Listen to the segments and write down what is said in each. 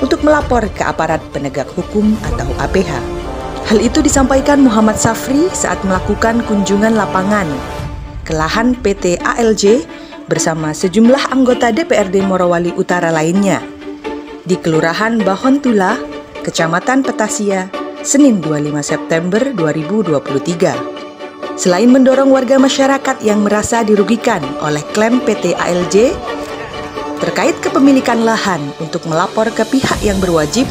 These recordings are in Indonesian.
untuk melapor ke aparat penegak hukum atau APH. Hal itu disampaikan Muhammad Safri saat melakukan kunjungan lapangan ke lahan PT ALJ bersama sejumlah anggota DPRD Morowali Utara lainnya di Kelurahan Bahontula, Kecamatan Petasia, Senin 25 September 2023. Selain mendorong warga masyarakat yang merasa dirugikan oleh klaim PT ALJ terkait kepemilikan lahan untuk melapor ke pihak yang berwajib,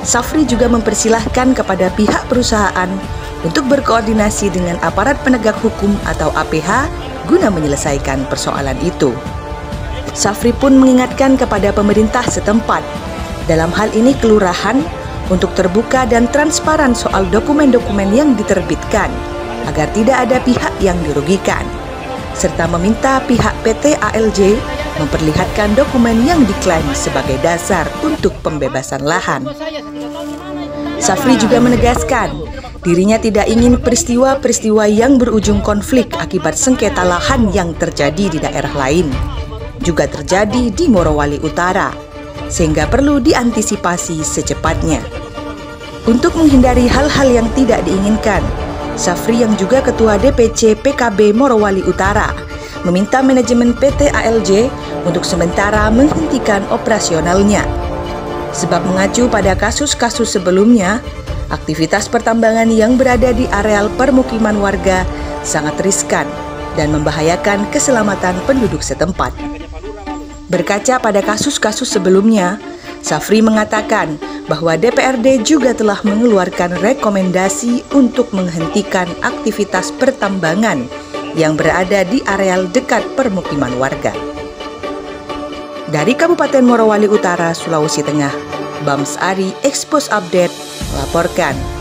Safri juga mempersilahkan kepada pihak perusahaan untuk berkoordinasi dengan aparat penegak hukum atau APH guna menyelesaikan persoalan itu. Safri pun mengingatkan kepada pemerintah setempat, dalam hal ini kelurahan, untuk terbuka dan transparan soal dokumen-dokumen yang diterbitkan, agar tidak ada pihak yang dirugikan, serta meminta pihak PT ALJ memperlihatkan dokumen yang diklaim sebagai dasar untuk pembebasan lahan. Safri juga menegaskan, dirinya tidak ingin peristiwa-peristiwa yang berujung konflik akibat sengketa lahan yang terjadi di daerah lain juga terjadi di Morowali Utara, sehingga perlu diantisipasi secepatnya. Untuk menghindari hal-hal yang tidak diinginkan, Safri yang juga Ketua DPC PKB Morowali Utara meminta manajemen PT ALJ untuk sementara menghentikan operasionalnya. Sebab mengacu pada kasus-kasus sebelumnya, aktivitas pertambangan yang berada di areal permukiman warga sangat riskan dan membahayakan keselamatan penduduk setempat. Berkaca pada kasus-kasus sebelumnya, Safri mengatakan bahwa DPRD juga telah mengeluarkan rekomendasi untuk menghentikan aktivitas pertambangan yang berada di areal dekat permukiman warga. Dari Kabupaten Morowali Utara, Sulawesi Tengah, Bams Ari Expos Update, laporkan.